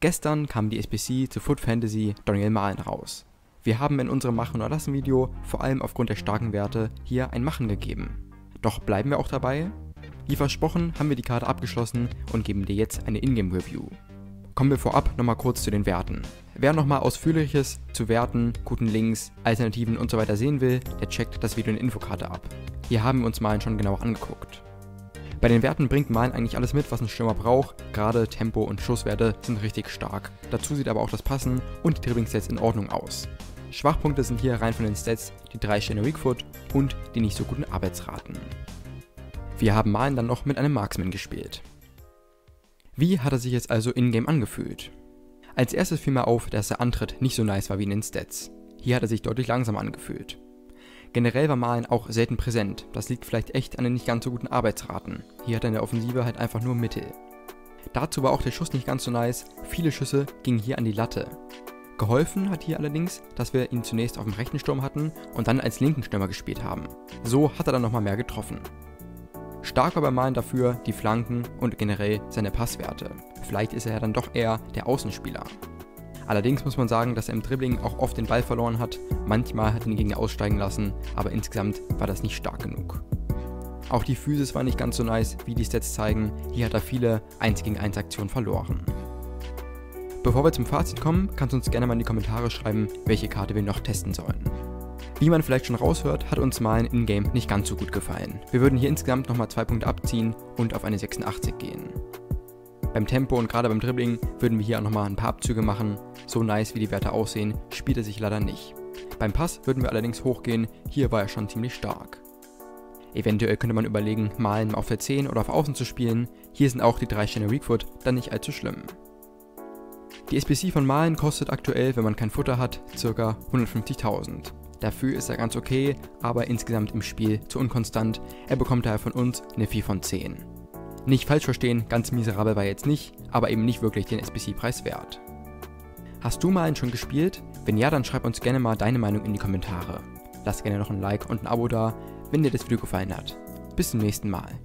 Gestern kam die SBC zu Foot Fantasy Daniel Mahlen raus. Wir haben in unserem Machen oder Lassen Video vor allem aufgrund der starken Werte hier ein Machen gegeben. Doch bleiben wir auch dabei? Wie versprochen haben wir die Karte abgeschlossen und geben dir jetzt eine Ingame Review. Kommen wir vorab nochmal kurz zu den Werten. Wer nochmal ausführliches zu Werten, guten Links, Alternativen und so sehen will, der checkt das Video in der Infokarte ab. Hier haben wir uns Malen schon genauer angeguckt. Bei den Werten bringt Malen eigentlich alles mit, was ein Stürmer braucht, gerade Tempo und Schusswerte sind richtig stark. Dazu sieht aber auch das Passen und die Dribbling-Stats in Ordnung aus. Schwachpunkte sind hier rein von den Stats die 3 Sterne Weakfoot und die nicht so guten Arbeitsraten. Wir haben Malen dann noch mit einem Marksman gespielt. Wie hat er sich jetzt also in-game angefühlt? Als erstes fiel mir auf, dass der Antritt nicht so nice war wie in den Stats. Hier hat er sich deutlich langsamer angefühlt. Generell war Malen auch selten präsent, das liegt vielleicht echt an den nicht ganz so guten Arbeitsraten. Hier hat er in der Offensive halt einfach nur Mittel. Dazu war auch der Schuss nicht ganz so nice, viele Schüsse gingen hier an die Latte. Geholfen hat hier allerdings, dass wir ihn zunächst auf dem rechten Sturm hatten und dann als linken Stürmer gespielt haben. So hat er dann nochmal mehr getroffen. Stark war bei Malen dafür die Flanken und generell seine Passwerte. Vielleicht ist er ja dann doch eher der Außenspieler. Allerdings muss man sagen, dass er im Dribbling auch oft den Ball verloren hat. Manchmal hat ihn den Gegner aussteigen lassen, aber insgesamt war das nicht stark genug. Auch die Physis war nicht ganz so nice, wie die Stats zeigen. Hier hat er viele 1 gegen 1 Aktionen verloren. Bevor wir zum Fazit kommen, kannst du uns gerne mal in die Kommentare schreiben, welche Karte wir noch testen sollen. Wie man vielleicht schon raushört, hat uns Malen in-game nicht ganz so gut gefallen. Wir würden hier insgesamt nochmal 2 Punkte abziehen und auf eine 86 gehen. Beim Tempo und gerade beim Dribbling würden wir hier auch nochmal ein paar Abzüge machen. So nice wie die Werte aussehen, spielt er sich leider nicht. Beim Pass würden wir allerdings hochgehen, hier war er schon ziemlich stark. Eventuell könnte man überlegen, Malen auf der 10 oder auf Außen zu spielen, hier sind auch die 3 Sterne Weakfoot dann nicht allzu schlimm. Die SBC von Malen kostet aktuell, wenn man kein Futter hat, ca. 150.000. Dafür ist er ganz okay, aber insgesamt im Spiel zu unkonstant. Er bekommt daher von uns eine 4 von 10. Nicht falsch verstehen, ganz miserabel war jetzt nicht, aber eben nicht wirklich den SBC-Preis wert. Hast du mal einen schon gespielt? Wenn ja, dann schreib uns gerne mal deine Meinung in die Kommentare. Lass gerne noch ein Like und ein Abo da, wenn dir das Video gefallen hat. Bis zum nächsten Mal.